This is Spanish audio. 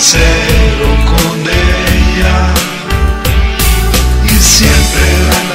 sincero con ella. Y siempre la